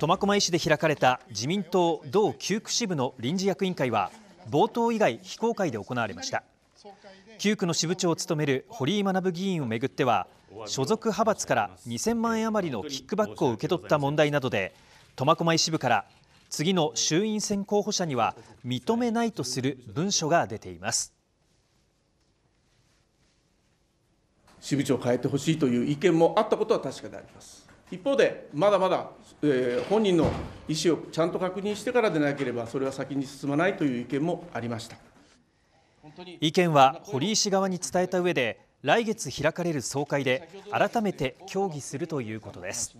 苫小牧市で開かれた自民党同9区支部の臨時役員会は冒頭以外非公開で行われました。9区の支部長を務める堀井学議員をめぐっては所属派閥から2000万円余りのキックバックを受け取った問題などで苫小牧支部から次の衆院選候補者には認めないとする文書が出ています。支部長を変えてほしいという意見もあったことは確かであります。一方でまだまだ、えー、本人の意思をちゃんと確認してからでなければそれは先に進まないという意見もありました。意見は堀井氏側に伝えた上で来月開かれる総会で改めて協議するということです。